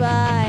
goodbye.